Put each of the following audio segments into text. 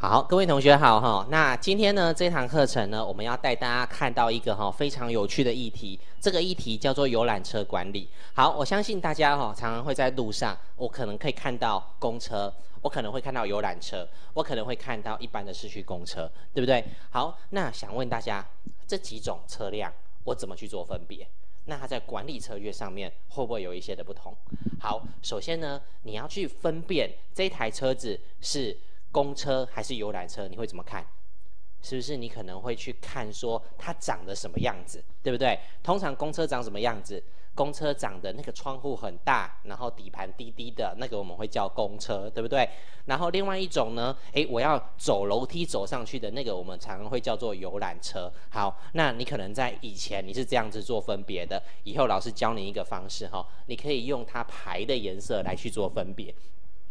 好，各位同学好哈。那今天呢，这堂课程呢，我们要带大家看到一个哈非常有趣的议题。这个议题叫做游览车管理。好，我相信大家哈常常会在路上，我可能可以看到公车，我可能会看到游览车，我可能会看到一般的市区公车，对不对？好，那想问大家，这几种车辆我怎么去做分别？那它在管理车约上面会不会有一些的不同？好，首先呢，你要去分辨这台车子是。公车还是游览车，你会怎么看？是不是你可能会去看说它长得什么样子，对不对？通常公车长什么样子？公车长的那个窗户很大，然后底盘低低的，那个我们会叫公车，对不对？然后另外一种呢，诶，我要走楼梯走上去的那个，我们常常会叫做游览车。好，那你可能在以前你是这样子做分别的，以后老师教你一个方式哈，你可以用它牌的颜色来去做分别。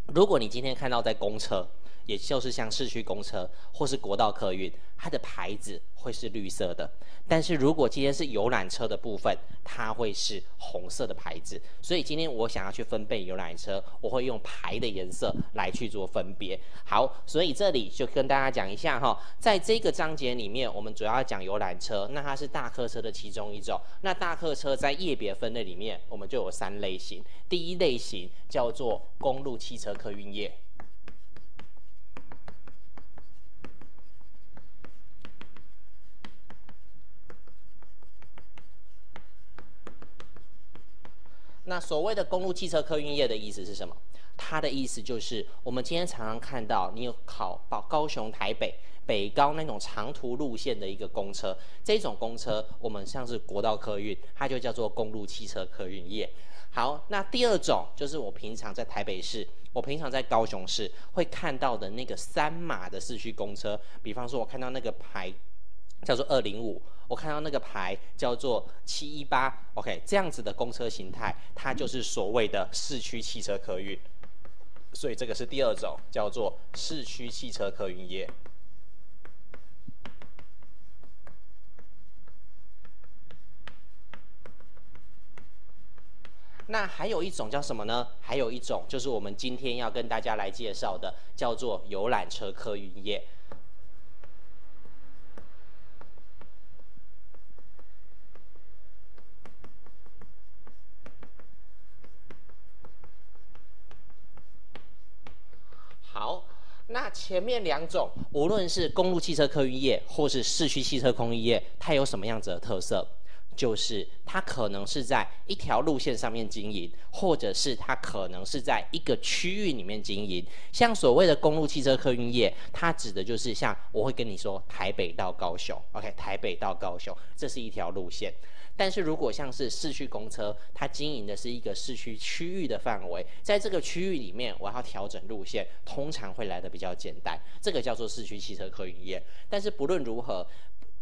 如果你今天看到在公车，也就是像市区公车或是国道客运，它的牌子会是绿色的。但是如果今天是游览车的部分，它会是红色的牌子。所以今天我想要去分辨游览车，我会用牌的颜色来去做分别。好，所以这里就跟大家讲一下哈，在这个章节里面，我们主要讲游览车，那它是大客车的其中一种。那大客车在业别分类里面，我们就有三类型。第一类型叫做公路汽车客运业。那所谓的公路汽车客运业的意思是什么？它的意思就是，我们今天常常看到，你有考到高雄、台北、北高那种长途路线的一个公车，这种公车我们像是国道客运，它就叫做公路汽车客运业。好，那第二种就是我平常在台北市，我平常在高雄市会看到的那个三马的市区公车，比方说我看到那个牌。叫做二零五，我看到那个牌叫做七一八，OK，这样子的公车形态，它就是所谓的市区汽车客运，所以这个是第二种，叫做市区汽车客运业。那还有一种叫什么呢？还有一种就是我们今天要跟大家来介绍的，叫做游览车客运业。那前面两种，无论是公路汽车客运业或是市区汽车空运业，它有什么样子的特色？就是它可能是在一条路线上面经营，或者是它可能是在一个区域里面经营。像所谓的公路汽车客运业，它指的就是像我会跟你说，台北到高雄，OK，台北到高雄，这是一条路线。但是如果像是市区公车，它经营的是一个市区区域的范围，在这个区域里面，我要调整路线，通常会来的比较简单，这个叫做市区汽车客运业。但是不论如何，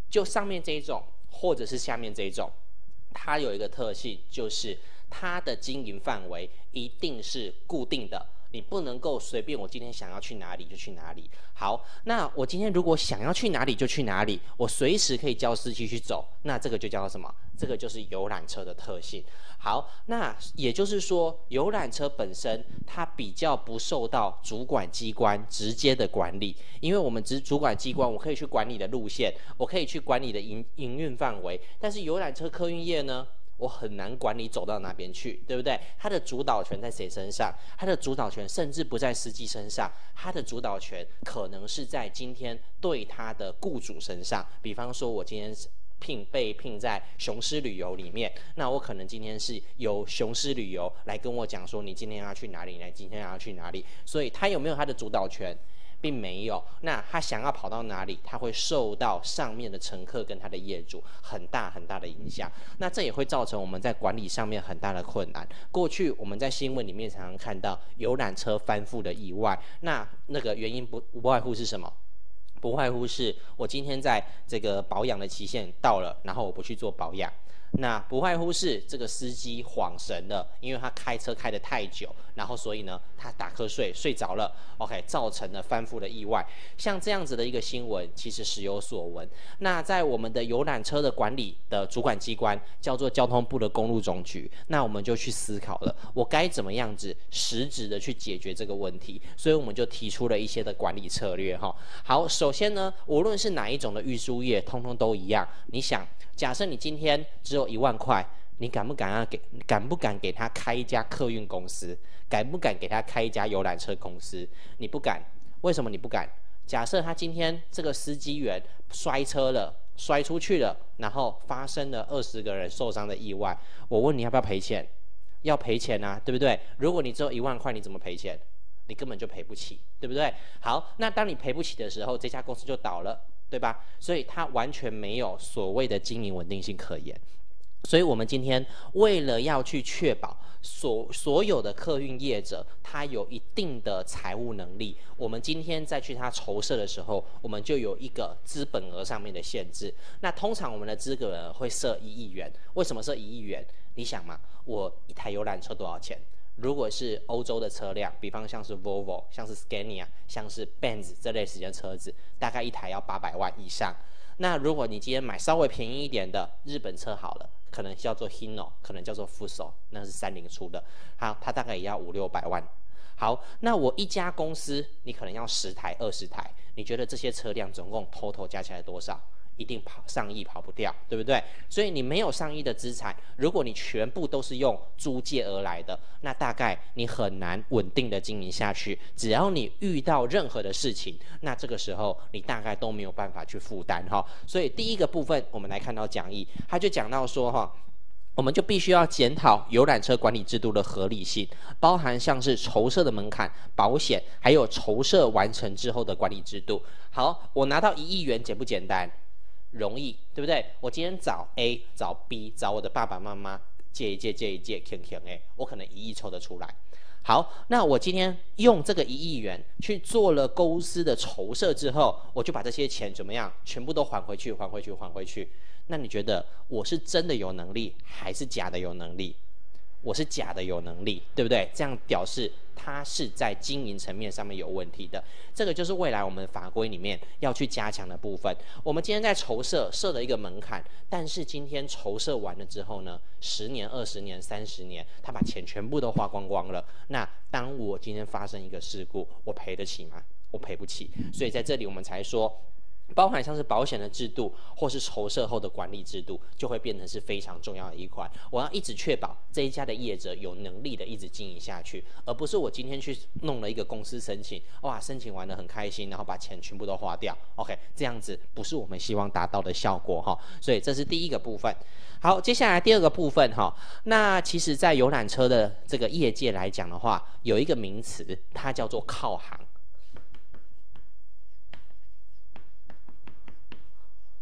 就上面这一种，或者是下面这一种，它有一个特性，就是它的经营范围一定是固定的。你不能够随便，我今天想要去哪里就去哪里。好，那我今天如果想要去哪里就去哪里，我随时可以叫司机去走，那这个就叫做什么？这个就是游览车的特性。好，那也就是说，游览车本身它比较不受到主管机关直接的管理，因为我们只主管机关，我可以去管理的路线，我可以去管理的营营运范围，但是游览车客运业呢？我很难管你走到哪边去，对不对？他的主导权在谁身上？他的主导权甚至不在司机身上，他的主导权可能是在今天对他的雇主身上。比方说，我今天聘被聘在雄狮旅游里面，那我可能今天是由雄狮旅游来跟我讲说，你今天要去哪里？来，今天要去哪里？所以，他有没有他的主导权？并没有，那他想要跑到哪里，他会受到上面的乘客跟他的业主很大很大的影响。那这也会造成我们在管理上面很大的困难。过去我们在新闻里面常常看到游览车翻覆的意外，那那个原因不不外乎是什么？不外乎是我今天在这个保养的期限到了，然后我不去做保养。那不外乎是这个司机晃神了，因为他开车开得太久，然后所以呢，他打瞌睡睡着了，OK，造成了翻覆的意外。像这样子的一个新闻，其实时有所闻。那在我们的游览车的管理的主管机关叫做交通部的公路总局，那我们就去思考了，我该怎么样子实质的去解决这个问题。所以我们就提出了一些的管理策略哈。好，首先呢，无论是哪一种的运输业，通通都一样。你想。假设你今天只有一万块，你敢不敢啊？给敢不敢给他开一家客运公司？敢不敢给他开一家游览车公司？你不敢，为什么你不敢？假设他今天这个司机员摔车了，摔出去了，然后发生了二十个人受伤的意外，我问你要不要赔钱？要赔钱啊，对不对？如果你只有一万块，你怎么赔钱？你根本就赔不起，对不对？好，那当你赔不起的时候，这家公司就倒了。对吧？所以它完全没有所谓的经营稳定性可言。所以我们今天为了要去确保所所有的客运业者他有一定的财务能力，我们今天再去他筹设的时候，我们就有一个资本额上面的限制。那通常我们的资格额会设一亿元。为什么设一亿元？你想嘛，我一台游览车多少钱？如果是欧洲的车辆，比方像是 Volvo、像是 Scania、像是 Benz 这类型的车子，大概一台要八百万以上。那如果你今天买稍微便宜一点的日本车好了，可能叫做 Hino，可能叫做扶手那是三菱出的，好，它大概也要五六百万。好，那我一家公司，你可能要十台、二十台，你觉得这些车辆总共 total 加起来多少？一定跑上亿跑不掉，对不对？所以你没有上亿的资产，如果你全部都是用租借而来的，那大概你很难稳定的经营下去。只要你遇到任何的事情，那这个时候你大概都没有办法去负担哈。所以第一个部分，我们来看到讲义，他就讲到说哈，我们就必须要检讨游览车管理制度的合理性，包含像是筹设的门槛、保险，还有筹设完成之后的管理制度。好，我拿到一亿元简不简单？容易，对不对？我今天找 A，找 B，找我的爸爸妈妈借一借，借一借，看看哎，我可能一亿抽得出来。好，那我今天用这个一亿元去做了公司的筹设之后，我就把这些钱怎么样，全部都还回去，还回去，还回去。那你觉得我是真的有能力，还是假的有能力？我是假的有能力，对不对？这样表示他是在经营层面上面有问题的。这个就是未来我们法规里面要去加强的部分。我们今天在筹设设了一个门槛，但是今天筹设完了之后呢，十年、二十年、三十年，他把钱全部都花光光了。那当我今天发生一个事故，我赔得起吗？我赔不起。所以在这里我们才说。包含像是保险的制度，或是筹设后的管理制度，就会变成是非常重要的一块。我要一直确保这一家的业者有能力的一直经营下去，而不是我今天去弄了一个公司申请，哇，申请完了很开心，然后把钱全部都花掉。OK，这样子不是我们希望达到的效果哈。所以这是第一个部分。好，接下来第二个部分哈，那其实在游览车的这个业界来讲的话，有一个名词，它叫做靠行。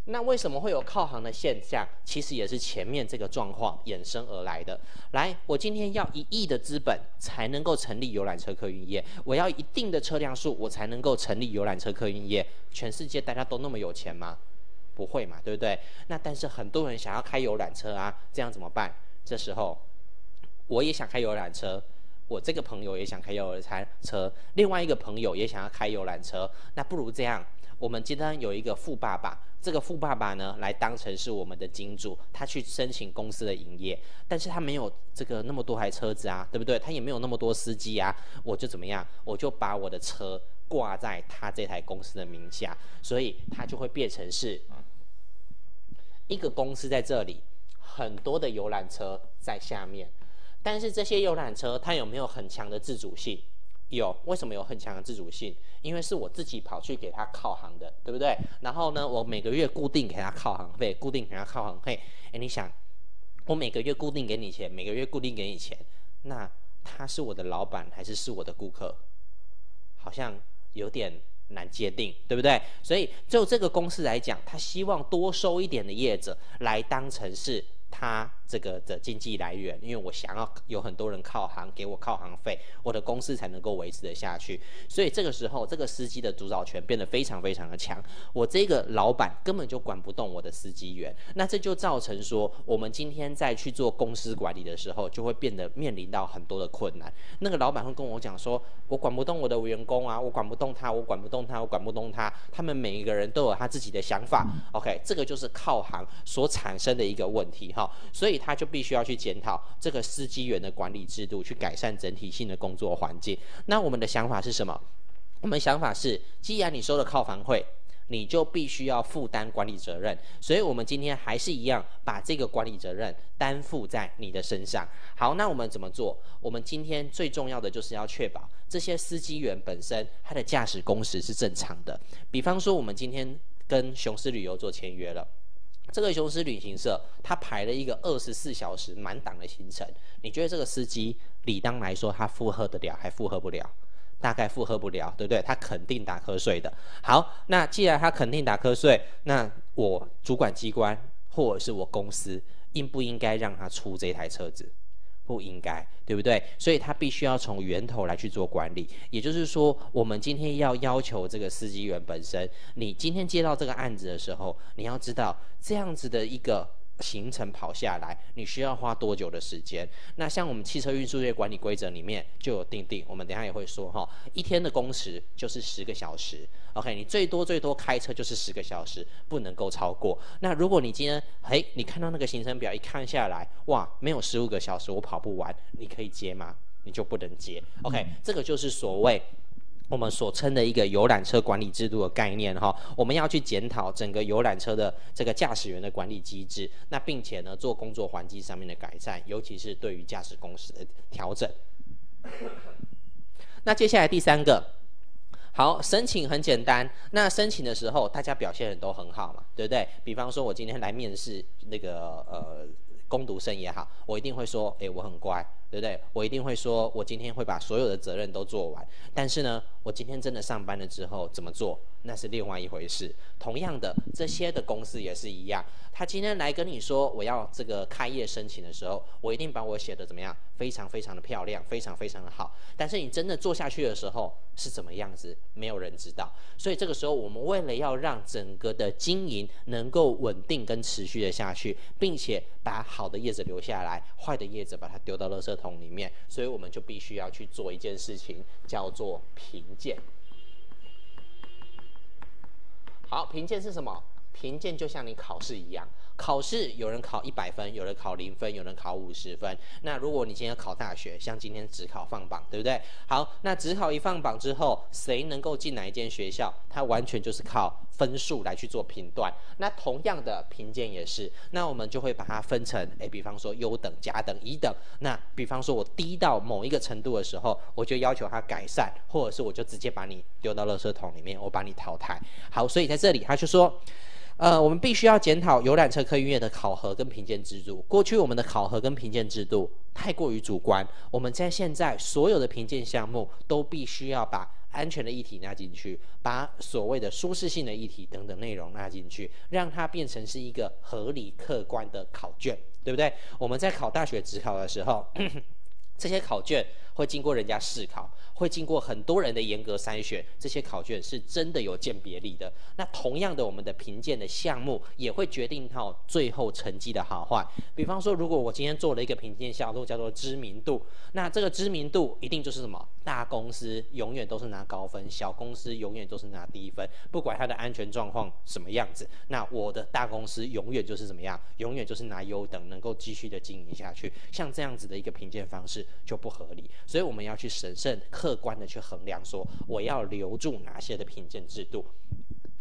那为什么会有靠行的现象？其实也是前面这个状况衍生而来的。来，我今天要一亿的资本才能够成立游览车客运业，我要一定的车辆数，我才能够成立游览车客运业。全世界大家都那么有钱吗？不会嘛，对不对？那但是很多人想要开游览车啊，这样怎么办？这时候我也想开游览车，我这个朋友也想开游览车，另外一个朋友也想要开游览车，那不如这样。我们今天有一个富爸爸，这个富爸爸呢，来当成是我们的金主，他去申请公司的营业，但是他没有这个那么多台车子啊，对不对？他也没有那么多司机啊，我就怎么样？我就把我的车挂在他这台公司的名下，所以他就会变成是一个公司在这里，很多的游览车在下面，但是这些游览车它有没有很强的自主性？有，为什么有很强的自主性？因为是我自己跑去给他靠行的，对不对？然后呢，我每个月固定给他靠行费，固定给他靠行费。哎，你想，我每个月固定给你钱，每个月固定给你钱，那他是我的老板还是是我的顾客？好像有点难界定，对不对？所以就这个公司来讲，他希望多收一点的业者来当成是他这个的经济来源，因为我想要有很多人靠行给我靠行费，我的公司才能够维持得下去。所以这个时候，这个司机的主导权变得非常非常的强。我这个老板根本就管不动我的司机员，那这就造成说，我们今天在去做公司管理的时候，就会变得面临到很多的困难。那个老板会跟我讲说，我管不动我的员工啊，我管不动他，我管不动他，我管不动他，他们每一个人都有他自己的想法。OK，这个就是靠行所产生的一个问题哈，所以他就必须要去检讨这个司机员的管理制度，去改善整体性的工作环境。那我们的想法是什么？我们想法是，既然你收了靠房费，你就必须要负担管理责任。所以，我们今天还是一样，把这个管理责任担负在你的身上。好，那我们怎么做？我们今天最重要的就是要确保这些司机员本身他的驾驶工时是正常的。比方说，我们今天跟雄狮旅游做签约了。这个雄狮旅行社，他排了一个二十四小时满档的行程。你觉得这个司机理当来说，他负荷得了，还负荷不了？大概负荷不了，对不对？他肯定打瞌睡的。好，那既然他肯定打瞌睡，那我主管机关或者是我公司，应不应该让他出这台车子？不应该，对不对？所以他必须要从源头来去做管理。也就是说，我们今天要要求这个司机员本身，你今天接到这个案子的时候，你要知道这样子的一个。行程跑下来，你需要花多久的时间？那像我们汽车运输业管理规则里面就有定定，我们等下也会说哈，一天的工时就是十个小时。OK，你最多最多开车就是十个小时，不能够超过。那如果你今天，嘿，你看到那个行程表一看下来，哇，没有十五个小时我跑不完，你可以接吗？你就不能接。OK，这个就是所谓。我们所称的一个游览车管理制度的概念哈，我们要去检讨整个游览车的这个驾驶员的管理机制，那并且呢做工作环境上面的改善，尤其是对于驾驶公司的调整。那接下来第三个，好，申请很简单。那申请的时候，大家表现的都很好嘛，对不对？比方说，我今天来面试那个呃。攻读生也好，我一定会说，哎，我很乖，对不对？我一定会说，我今天会把所有的责任都做完。但是呢，我今天真的上班了之后怎么做，那是另外一回事。同样的，这些的公司也是一样。他今天来跟你说我要这个开业申请的时候，我一定把我写的怎么样，非常非常的漂亮，非常非常的好。但是你真的做下去的时候是怎么样子，没有人知道。所以这个时候，我们为了要让整个的经营能够稳定跟持续的下去，并且把好的叶子留下来，坏的叶子把它丢到垃圾桶桶里面，所以我们就必须要去做一件事情，叫做评鉴。好，评鉴是什么？评鉴就像你考试一样，考试有人考一百分，有人考零分，有人考五十分。那如果你今天考大学，像今天只考放榜，对不对？好，那只考一放榜之后，谁能够进哪一间学校，它完全就是靠分数来去做评断。那同样的评鉴也是，那我们就会把它分成，诶，比方说优等、甲等、乙等。那比方说我低到某一个程度的时候，我就要求他改善，或者是我就直接把你丢到垃圾桶里面，我把你淘汰。好，所以在这里他就说。呃，我们必须要检讨游览车客运业的考核跟评鉴制度。过去我们的考核跟评鉴制度太过于主观，我们在现在所有的评鉴项目都必须要把安全的议题纳进去，把所谓的舒适性的议题等等内容纳进去，让它变成是一个合理客观的考卷，对不对？我们在考大学职考的时候，这些考卷会经过人家试考。会经过很多人的严格筛选，这些考卷是真的有鉴别力的。那同样的，我们的评鉴的项目也会决定到最后成绩的好坏。比方说，如果我今天做了一个评鉴项目叫做知名度，那这个知名度一定就是什么？大公司永远都是拿高分，小公司永远都是拿低分，不管它的安全状况什么样子。那我的大公司永远就是怎么样？永远就是拿优等，能够继续的经营下去。像这样子的一个评鉴方式就不合理，所以我们要去审慎。客观的去衡量，说我要留住哪些的评鉴制度。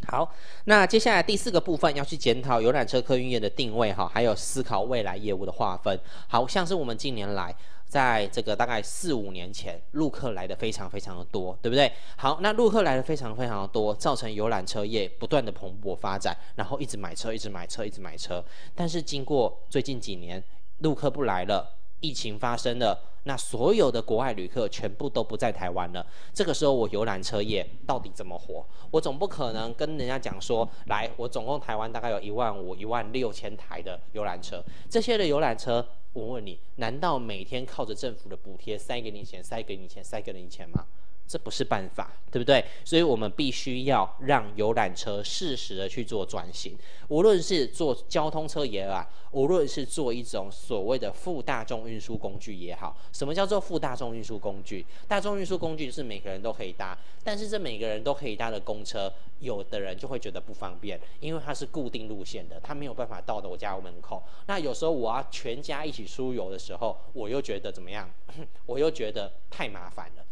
好，那接下来第四个部分要去检讨游览车客运业的定位哈，还有思考未来业务的划分。好像是我们近年来在这个大概四五年前，陆客来的非常非常的多，对不对？好，那陆客来的非常非常的多，造成游览车业不断的蓬勃发展，然后一直买车，一直买车，一直买车。但是经过最近几年，陆客不来了。疫情发生了，那所有的国外旅客全部都不在台湾了。这个时候，我游览车业到底怎么活？我总不可能跟人家讲说，来，我总共台湾大概有一万五、一万六千台的游览车，这些的游览车，我问你，难道每天靠着政府的补贴塞给你钱、塞给你钱、塞给你钱吗？这不是办法，对不对？所以我们必须要让游览车适时的去做转型，无论是做交通车也好，无论是做一种所谓的副大众运输工具也好。什么叫做副大众运输工具？大众运输工具是每个人都可以搭，但是这每个人都可以搭的公车，有的人就会觉得不方便，因为它是固定路线的，它没有办法到的我家门口。那有时候我要全家一起出游的时候，我又觉得怎么样？我又觉得太麻烦了。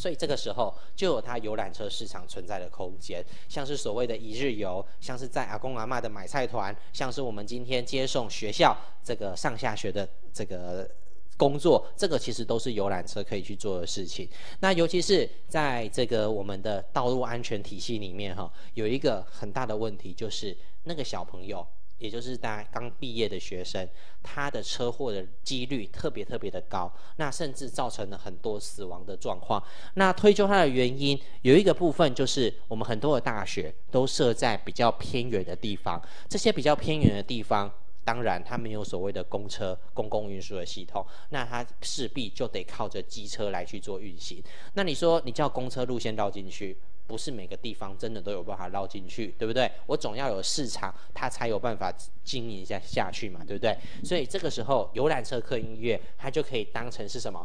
所以这个时候就有它游览车市场存在的空间，像是所谓的一日游，像是在阿公阿妈的买菜团，像是我们今天接送学校这个上下学的这个工作，这个其实都是游览车可以去做的事情。那尤其是在这个我们的道路安全体系里面哈，有一个很大的问题就是那个小朋友。也就是大家刚毕业的学生，他的车祸的几率特别特别的高，那甚至造成了很多死亡的状况。那推究它的原因，有一个部分就是我们很多的大学都设在比较偏远的地方，这些比较偏远的地方，当然它没有所谓的公车、公共运输的系统，那它势必就得靠着机车来去做运行。那你说你叫公车路线绕进去？不是每个地方真的都有办法绕进去，对不对？我总要有市场，它才有办法经营下下去嘛，对不对？所以这个时候，游览车客音乐它就可以当成是什么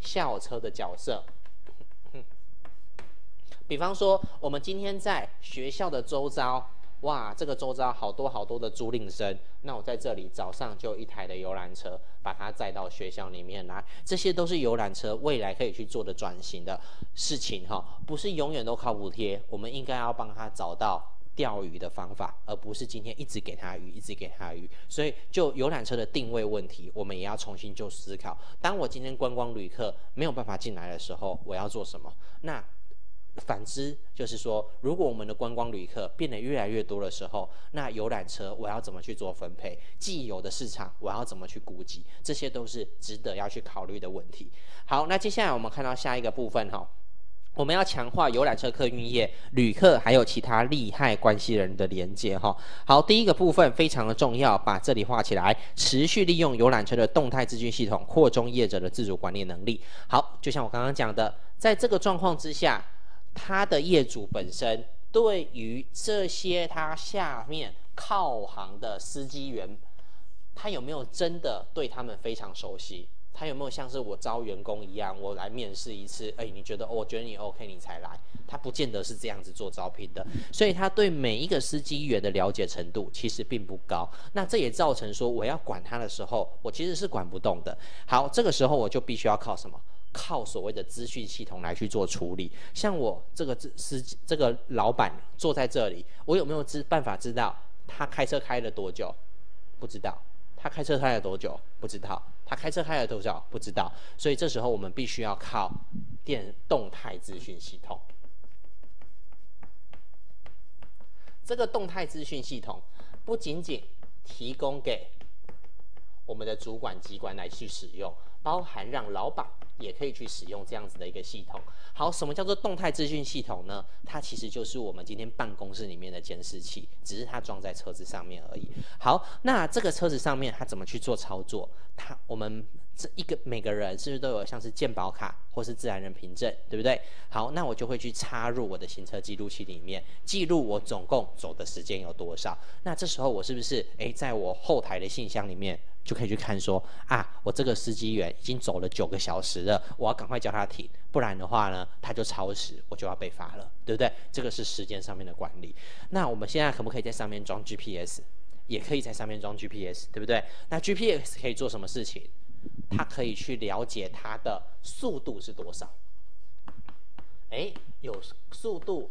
校车的角色。比方说，我们今天在学校的周遭。哇，这个周遭好多好多的租赁生，那我在这里早上就一台的游览车，把它载到学校里面来，这些都是游览车未来可以去做的转型的事情哈，不是永远都靠补贴，我们应该要帮他找到钓鱼的方法，而不是今天一直给他鱼，一直给他鱼。所以就游览车的定位问题，我们也要重新就思考。当我今天观光旅客没有办法进来的时候，我要做什么？那。反之，就是说，如果我们的观光旅客变得越来越多的时候，那游览车我要怎么去做分配？既有的市场我要怎么去估计？这些都是值得要去考虑的问题。好，那接下来我们看到下一个部分哈，我们要强化游览车客运业旅客还有其他利害关系人的连接哈。好，第一个部分非常的重要，把这里画起来，持续利用游览车的动态资讯系统，扩充业者的自主管理能力。好，就像我刚刚讲的，在这个状况之下。他的业主本身对于这些他下面靠行的司机员，他有没有真的对他们非常熟悉？他有没有像是我招员工一样，我来面试一次，哎，你觉得我觉得你 OK，你才来？他不见得是这样子做招聘的，所以他对每一个司机员的了解程度其实并不高。那这也造成说，我要管他的时候，我其实是管不动的。好，这个时候我就必须要靠什么？靠所谓的资讯系统来去做处理，像我这个司机这个老板坐在这里，我有没有知办法知道他开车开了多久？不知道。他开车开了多久？不知道。他开车开了多少？不知道。所以这时候我们必须要靠电动态资讯系统。这个动态资讯系统不仅仅提供给我们的主管机关来去使用，包含让老板。也可以去使用这样子的一个系统。好，什么叫做动态资讯系统呢？它其实就是我们今天办公室里面的监视器，只是它装在车子上面而已。好，那这个车子上面它怎么去做操作？它我们这一个每个人是不是都有像是健保卡或是自然人凭证，对不对？好，那我就会去插入我的行车记录器里面，记录我总共走的时间有多少。那这时候我是不是诶，在我后台的信箱里面？就可以去看说啊，我这个司机员已经走了九个小时了，我要赶快叫他停，不然的话呢，他就超时，我就要被罚了，对不对？这个是时间上面的管理。那我们现在可不可以在上面装 GPS？也可以在上面装 GPS，对不对？那 GPS 可以做什么事情？它可以去了解它的速度是多少。哎，有速度，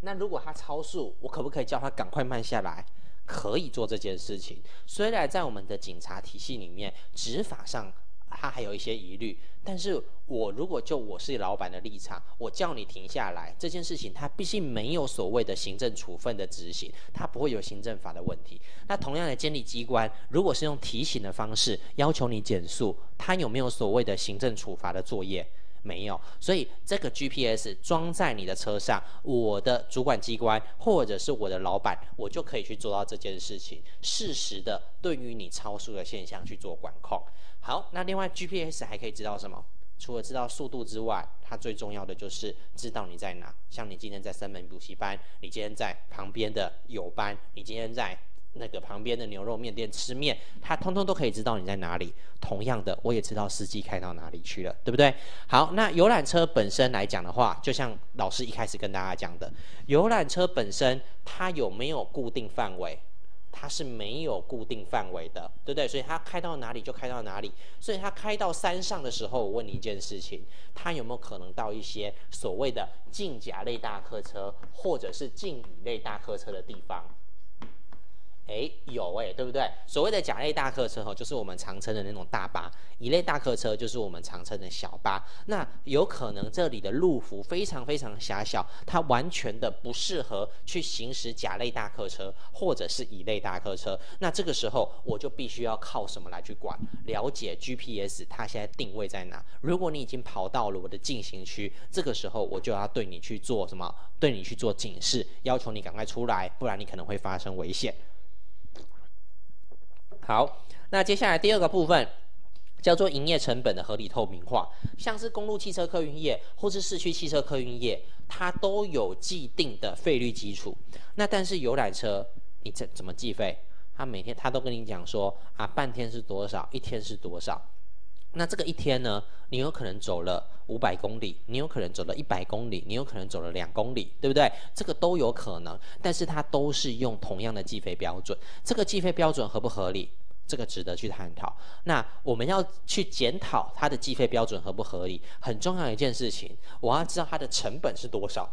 那如果它超速，我可不可以叫它赶快慢下来？可以做这件事情，虽然在我们的警察体系里面执法上他还有一些疑虑。但是我如果就我是老板的立场，我叫你停下来这件事情，他毕竟没有所谓的行政处分的执行，他不会有行政法的问题。那同样的监理机关，如果是用提醒的方式要求你减速，他有没有所谓的行政处罚的作业？没有，所以这个 GPS 装在你的车上，我的主管机关或者是我的老板，我就可以去做到这件事情，适时的对于你超速的现象去做管控。好，那另外 GPS 还可以知道什么？除了知道速度之外，它最重要的就是知道你在哪。像你今天在三门补习班，你今天在旁边的友班，你今天在。那个旁边的牛肉面店吃面，他通通都可以知道你在哪里。同样的，我也知道司机开到哪里去了，对不对？好，那游览车本身来讲的话，就像老师一开始跟大家讲的，游览车本身它有没有固定范围？它是没有固定范围的，对不对？所以它开到哪里就开到哪里。所以它开到山上的时候，我问你一件事情：它有没有可能到一些所谓的近甲类大客车，或者是近乙类大客车的地方？哎，有哎，对不对？所谓的甲类大客车哈，就是我们常称的那种大巴；乙类大客车就是我们常称的小巴。那有可能这里的路幅非常非常狭小，它完全的不适合去行驶甲类大客车或者是乙类大客车。那这个时候我就必须要靠什么来去管？了解 GPS 它现在定位在哪？如果你已经跑到了我的进行区，这个时候我就要对你去做什么？对你去做警示，要求你赶快出来，不然你可能会发生危险。好，那接下来第二个部分叫做营业成本的合理透明化。像是公路汽车客运业或是市区汽车客运业，它都有既定的费率基础。那但是游览车，你怎怎么计费？他每天他都跟你讲说啊，半天是多少，一天是多少。那这个一天呢，你有可能走了五百公里，你有可能走了一百公里，你有可能走了两公里，对不对？这个都有可能，但是它都是用同样的计费标准。这个计费标准合不合理？这个值得去探讨。那我们要去检讨它的计费标准合不合理，很重要一件事情，我要知道它的成本是多少。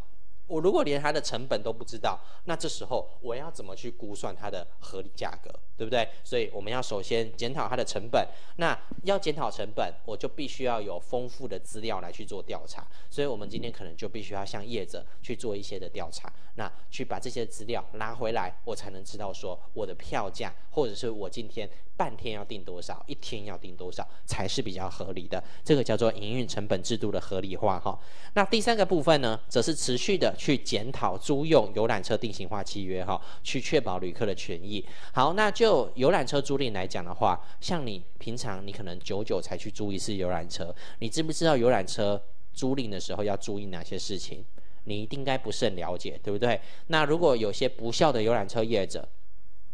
我如果连它的成本都不知道，那这时候我要怎么去估算它的合理价格，对不对？所以我们要首先检讨它的成本。那要检讨成本，我就必须要有丰富的资料来去做调查。所以我们今天可能就必须要向业者去做一些的调查，那去把这些资料拿回来，我才能知道说我的票价，或者是我今天半天要定多少，一天要定多少才是比较合理的。这个叫做营运成本制度的合理化哈。那第三个部分呢，则是持续的。去检讨租用游览车定型化契约哈，去确保旅客的权益。好，那就游览车租赁来讲的话，像你平常你可能久久才去租一次游览车，你知不知道游览车租赁的时候要注意哪些事情？你应该不是很了解，对不对？那如果有些不孝的游览车业者，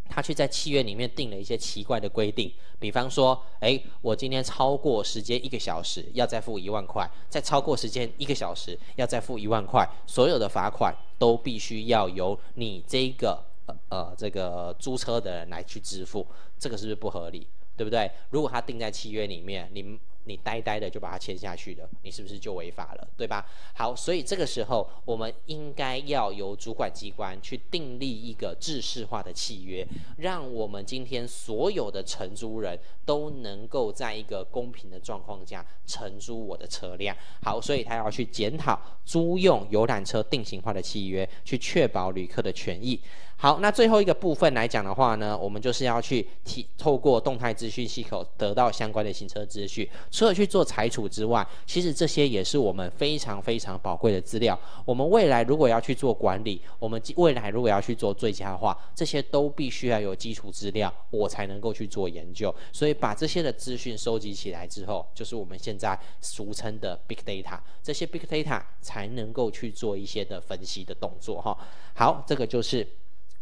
他去在契约里面定了一些奇怪的规定，比方说，哎，我今天超过时间一个小时，要再付一万块；再超过时间一个小时，要再付一万块。所有的罚款都必须要由你这个呃呃这个租车的人来去支付，这个是不是不合理？对不对？如果他定在契约里面，你。你呆呆的就把它签下去了，你是不是就违法了，对吧？好，所以这个时候我们应该要由主管机关去订立一个制式化的契约，让我们今天所有的承租人都能够在一个公平的状况下承租我的车辆。好，所以他要去检讨租用游览车定型化的契约，去确保旅客的权益。好，那最后一个部分来讲的话呢，我们就是要去提透过动态资讯系统得到相关的行车资讯。除了去做裁处之外，其实这些也是我们非常非常宝贵的资料。我们未来如果要去做管理，我们未来如果要去做最佳化，这些都必须要有基础资料，我才能够去做研究。所以把这些的资讯收集起来之后，就是我们现在俗称的 big data。这些 big data 才能够去做一些的分析的动作哈。好，这个就是。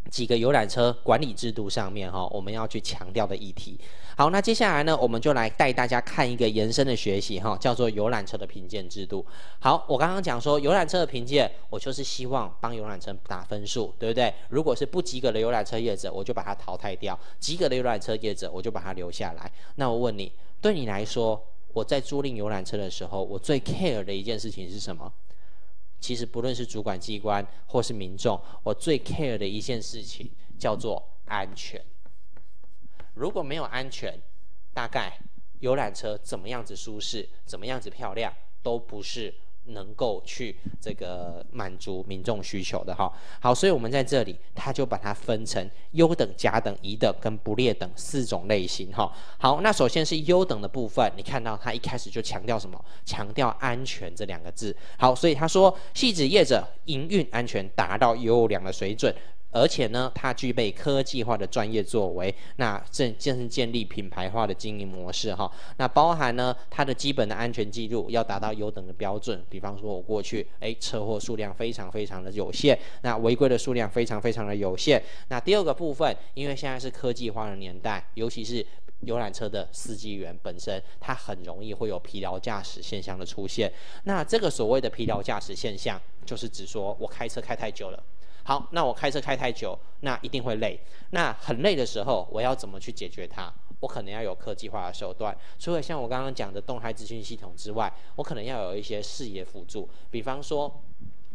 几个游览车管理制度上面哈，我们要去强调的议题。好，那接下来呢，我们就来带大家看一个延伸的学习哈，叫做游览车的评鉴制度。好，我刚刚讲说游览车的评鉴，我就是希望帮游览车打分数，对不对？如果是不及格的游览车业者，我就把它淘汰掉；及格的游览车业者，我就把它留下来。那我问你，对你来说，我在租赁游览车的时候，我最 care 的一件事情是什么？其实不论是主管机关或是民众，我最 care 的一件事情叫做安全。如果没有安全，大概游览车怎么样子舒适，怎么样子漂亮，都不是。能够去这个满足民众需求的哈，好，所以我们在这里，它就把它分成优等、甲等、乙等跟不列等四种类型哈。好，那首先是优等的部分，你看到它一开始就强调什么？强调安全这两个字。好，所以他说，戏子业者营运安全达到优良的水准。而且呢，它具备科技化的专业作为，那正正是建立品牌化的经营模式哈。那包含呢，它的基本的安全记录要达到优等的标准。比方说，我过去哎，车祸数量非常非常的有限，那违规的数量非常非常的有限。那第二个部分，因为现在是科技化的年代，尤其是游览车的司机员本身，他很容易会有疲劳驾驶现象的出现。那这个所谓的疲劳驾驶现象，就是指说我开车开太久了。好，那我开车开太久，那一定会累。那很累的时候，我要怎么去解决它？我可能要有科技化的手段。除了像我刚刚讲的动态资讯系统之外，我可能要有一些视野辅助。比方说，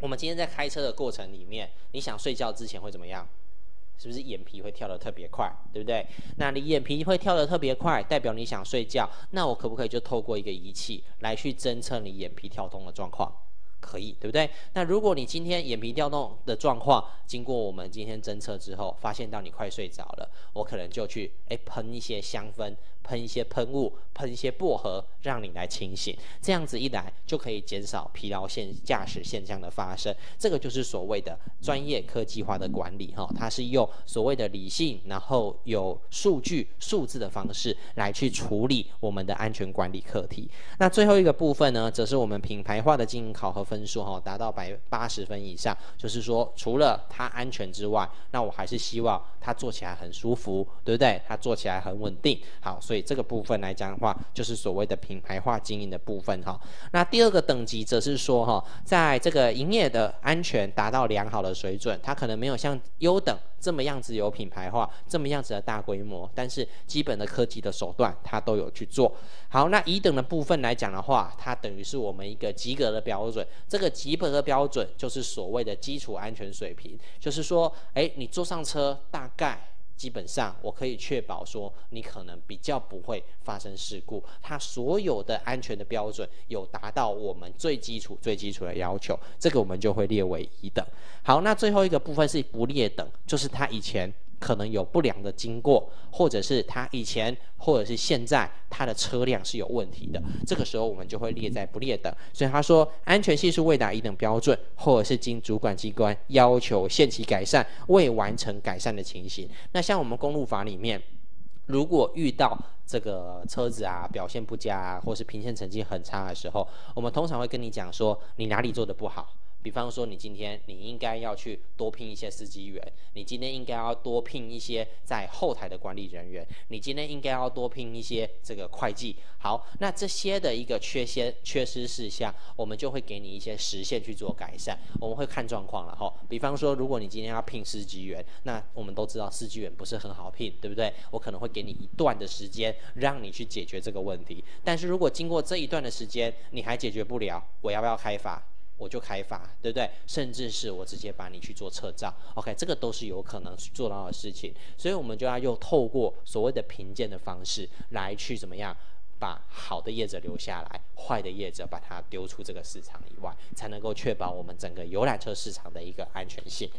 我们今天在开车的过程里面，你想睡觉之前会怎么样？是不是眼皮会跳得特别快？对不对？那你眼皮会跳得特别快，代表你想睡觉。那我可不可以就透过一个仪器来去侦测你眼皮跳动的状况？可以，对不对？那如果你今天眼皮调动的状况，经过我们今天侦测之后，发现到你快睡着了，我可能就去哎喷一些香氛。喷一些喷雾，喷一些薄荷，让你来清醒。这样子一来，就可以减少疲劳现驾驶现象的发生。这个就是所谓的专业科技化的管理哈，它是用所谓的理性，然后有数据数字的方式来去处理我们的安全管理课题。那最后一个部分呢，则是我们品牌化的经营考核分数哈，达到百八十分以上。就是说，除了它安全之外，那我还是希望它做起来很舒服，对不对？它做起来很稳定。好，所以。这个部分来讲的话，就是所谓的品牌化经营的部分哈。那第二个等级则是说哈，在这个营业的安全达到良好的水准，它可能没有像优等这么样子有品牌化，这么样子的大规模，但是基本的科技的手段它都有去做好。那乙等的部分来讲的话，它等于是我们一个及格的标准。这个及格的标准就是所谓的基础安全水平，就是说，哎，你坐上车大概。基本上，我可以确保说，你可能比较不会发生事故。它所有的安全的标准有达到我们最基础、最基础的要求，这个我们就会列为一等。好，那最后一个部分是不列等，就是它以前。可能有不良的经过，或者是他以前，或者是现在他的车辆是有问题的，这个时候我们就会列在不列等。所以他说安全系数未达一等标准，或者是经主管机关要求限期改善未完成改善的情形。那像我们公路法里面，如果遇到这个车子啊表现不佳，啊，或是平线成绩很差的时候，我们通常会跟你讲说你哪里做的不好。比方说，你今天你应该要去多聘一些司机员，你今天应该要多聘一些在后台的管理人员，你今天应该要多聘一些这个会计。好，那这些的一个缺陷、缺失事项，我们就会给你一些时限去做改善。我们会看状况了哈。比方说，如果你今天要聘司机员，那我们都知道司机员不是很好聘，对不对？我可能会给你一段的时间，让你去解决这个问题。但是如果经过这一段的时间，你还解决不了，我要不要开罚？我就开发，对不对？甚至是我直接把你去做测照，OK，这个都是有可能做到的事情。所以，我们就要用透过所谓的评鉴的方式来去怎么样，把好的业者留下来，坏的业者把它丢出这个市场以外，才能够确保我们整个游览车市场的一个安全性。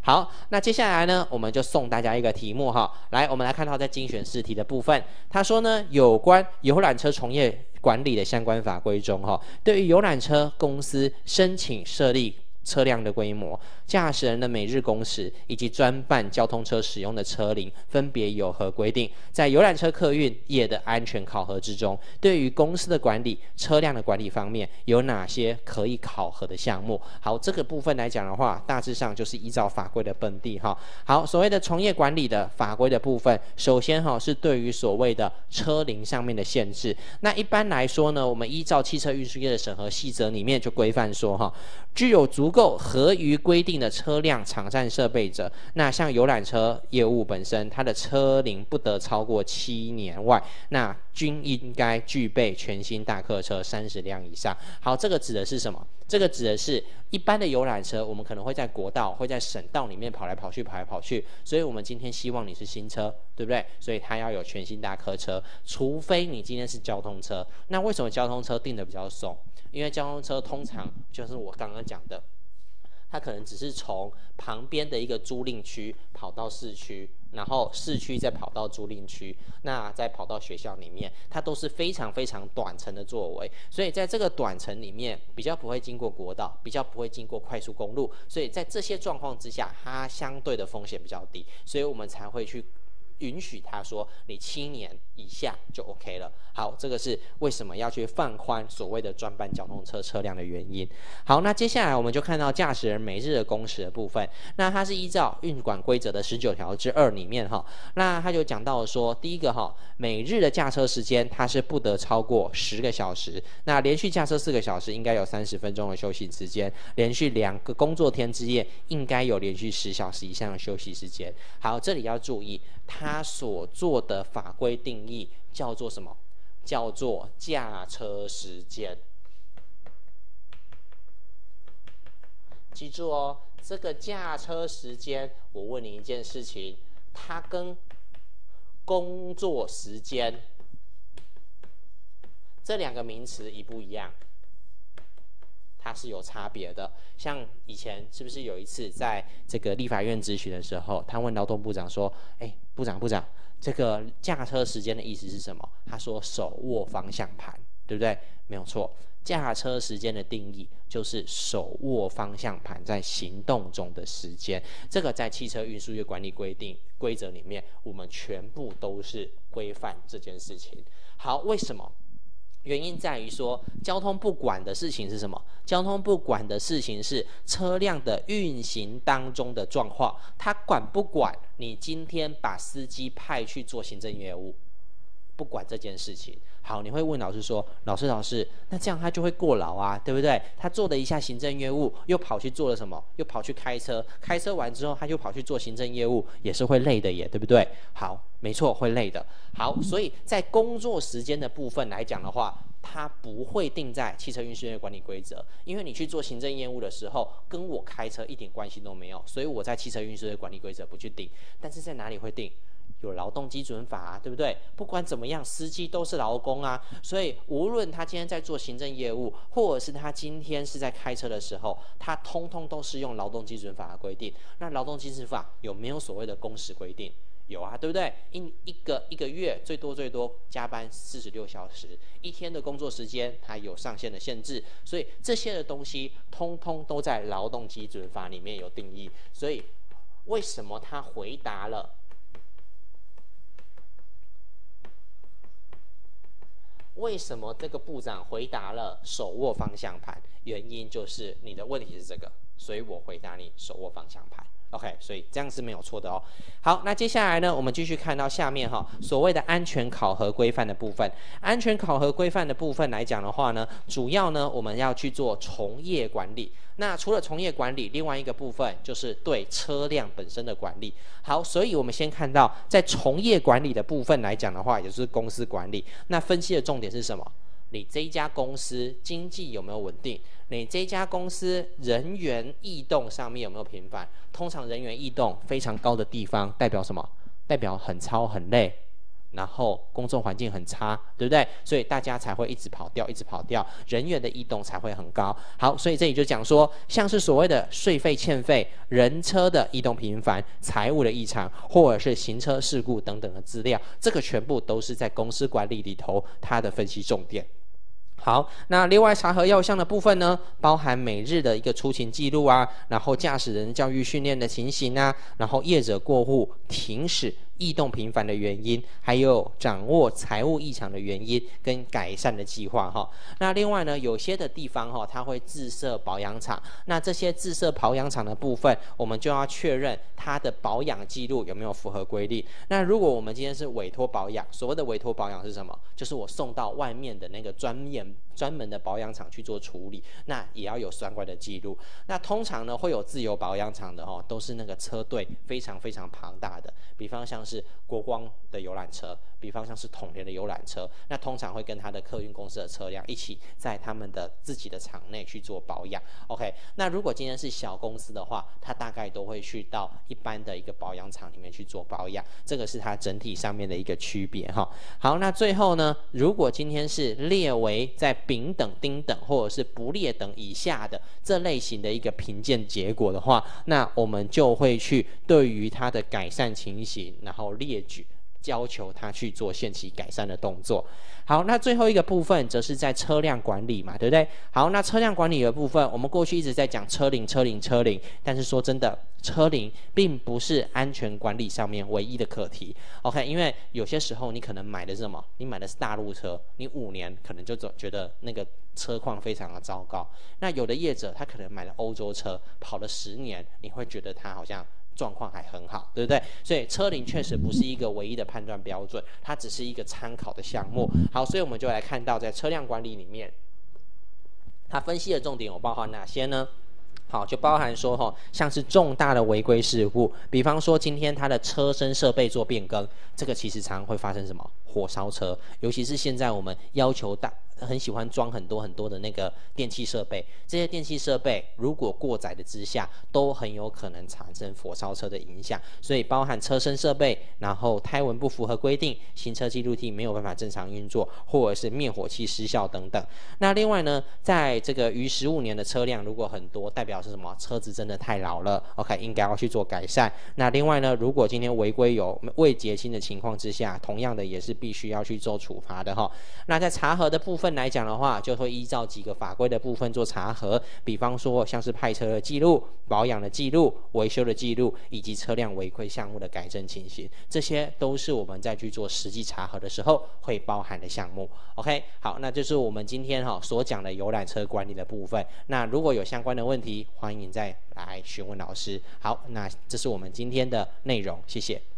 好，那接下来呢，我们就送大家一个题目哈，来，我们来看到在精选试题的部分，他说呢，有关游览车从业管理的相关法规中哈，对于游览车公司申请设立。车辆的规模、驾驶人的每日工时以及专办交通车使用的车龄，分别有何规定？在游览车客运业的安全考核之中，对于公司的管理、车辆的管理方面，有哪些可以考核的项目？好，这个部分来讲的话，大致上就是依照法规的本地哈。好，所谓的从业管理的法规的部分，首先哈是对于所谓的车龄上面的限制。那一般来说呢，我们依照汽车运输业的审核细则里面就规范说哈，具有足够够合于规定的车辆场站设备者，那像游览车业务本身，它的车龄不得超过七年外，那均应该具备全新大客车三十辆以上。好，这个指的是什么？这个指的是一般的游览车，我们可能会在国道、会在省道里面跑来跑去、跑来跑去，所以我们今天希望你是新车，对不对？所以它要有全新大客车，除非你今天是交通车。那为什么交通车定的比较松？因为交通车通常就是我刚刚讲的。它可能只是从旁边的一个租赁区跑到市区，然后市区再跑到租赁区，那再跑到学校里面，它都是非常非常短程的作为。所以在这个短程里面，比较不会经过国道，比较不会经过快速公路，所以在这些状况之下，它相对的风险比较低，所以我们才会去允许他说你七年以下就 OK 了。好，这个是为什么要去放宽所谓的专办交通车车辆的原因。好，那接下来我们就看到驾驶人每日的工时的部分。那它是依照运管规则的十九条之二里面哈，那他就讲到说，第一个哈，每日的驾车时间它是不得超过十个小时。那连续驾车四个小时应该有三十分钟的休息时间，连续两个工作天之夜应该有连续十小时以上的休息时间。好，这里要注意，他所做的法规定义叫做什么？叫做驾车时间，记住哦，这个驾车时间，我问你一件事情，它跟工作时间这两个名词一不一样？它是有差别的。像以前是不是有一次在这个立法院咨询的时候，他问劳动部长说：“哎，部长部长。”这个驾车时间的意思是什么？他说手握方向盘，对不对？没有错。驾车时间的定义就是手握方向盘在行动中的时间。这个在汽车运输业管理规定规则里面，我们全部都是规范这件事情。好，为什么？原因在于说，交通不管的事情是什么？交通不管的事情是车辆的运行当中的状况，他管不管你今天把司机派去做行政业务？不管这件事情。好，你会问老师说：“老师，老师，那这样他就会过劳啊，对不对？他做了一下行政业务，又跑去做了什么？又跑去开车，开车完之后，他又跑去做行政业务，也是会累的耶，对不对？好，没错，会累的。好，所以在工作时间的部分来讲的话，它不会定在汽车运输业管理规则，因为你去做行政业务的时候，跟我开车一点关系都没有，所以我在汽车运输业管理规则不去定。但是在哪里会定？有劳动基准法，对不对？不管怎么样，司机都是劳工啊。所以无论他今天在做行政业务，或者是他今天是在开车的时候，他通通都是用劳动基准法的规定。那劳动基准法有没有所谓的工时规定？有啊，对不对？一一个一个月最多最多加班四十六小时，一天的工作时间它有上限的限制。所以这些的东西通通都在劳动基准法里面有定义。所以为什么他回答了？为什么这个部长回答了手握方向盘？原因就是你的问题是这个，所以我回答你手握方向盘。OK，所以这样是没有错的哦。好，那接下来呢，我们继续看到下面哈，所谓的安全考核规范的部分。安全考核规范的部分来讲的话呢，主要呢我们要去做从业管理。那除了从业管理，另外一个部分就是对车辆本身的管理。好，所以我们先看到在从业管理的部分来讲的话，也就是公司管理。那分析的重点是什么？你这家公司经济有没有稳定？你这家公司人员异动上面有没有频繁？通常人员异动非常高的地方，代表什么？代表很超很累，然后工作环境很差，对不对？所以大家才会一直跑掉，一直跑掉，人员的异动才会很高。好，所以这里就讲说，像是所谓的税费欠费、人车的异动频繁、财务的异常，或者是行车事故等等的资料，这个全部都是在公司管理里头它的分析重点。好，那另外查核要项的部分呢，包含每日的一个出勤记录啊，然后驾驶人教育训练的情形啊，然后业者过户停驶。异动频繁的原因，还有掌握财务异常的原因跟改善的计划哈。那另外呢，有些的地方哈，它会自设保养厂。那这些自设保养厂的部分，我们就要确认它的保养记录有没有符合规定。那如果我们今天是委托保养，所谓的委托保养是什么？就是我送到外面的那个专业专门的保养厂去做处理，那也要有相关的记录。那通常呢会有自由保养厂的哦，都是那个车队非常非常庞大的，比方像是国光的游览车，比方像是统联的游览车，那通常会跟他的客运公司的车辆一起在他们的自己的厂内去做保养。OK，那如果今天是小公司的话，他大概都会去到一般的一个保养厂里面去做保养，这个是它整体上面的一个区别哈。好，那最后呢，如果今天是列为在丙等、丁等或者是不列等以下的这类型的一个评鉴结果的话，那我们就会去对于它的改善情形，然后列举。要求他去做限期改善的动作。好，那最后一个部分则是在车辆管理嘛，对不对？好，那车辆管理的部分，我们过去一直在讲车龄、车龄、车龄，但是说真的，车龄并不是安全管理上面唯一的课题。OK，因为有些时候你可能买的是什么？你买的是大陆车，你五年可能就总觉得那个车况非常的糟糕。那有的业者他可能买了欧洲车，跑了十年，你会觉得他好像。状况还很好，对不对？所以车龄确实不是一个唯一的判断标准，它只是一个参考的项目。好，所以我们就来看到在车辆管理里面，它分析的重点有包含哪些呢？好，就包含说哈，像是重大的违规事故，比方说今天它的车身设备做变更，这个其实常常会发生什么火烧车，尤其是现在我们要求大。很喜欢装很多很多的那个电器设备，这些电器设备如果过载的之下，都很有可能产生火烧车的影响。所以包含车身设备，然后胎纹不符合规定，行车记录器没有办法正常运作，或者是灭火器失效等等。那另外呢，在这个逾十五年的车辆如果很多，代表是什么？车子真的太老了，OK，应该要去做改善。那另外呢，如果今天违规有未结清的情况之下，同样的也是必须要去做处罚的哈。那在查核的部分。来讲的话，就会依照几个法规的部分做查核，比方说像是派车的记录、保养的记录、维修的记录，以及车辆违规项目的改正情形，这些都是我们在去做实际查核的时候会包含的项目。OK，好，那就是我们今天哈所讲的游览车管理的部分。那如果有相关的问题，欢迎再来询问老师。好，那这是我们今天的内容，谢谢。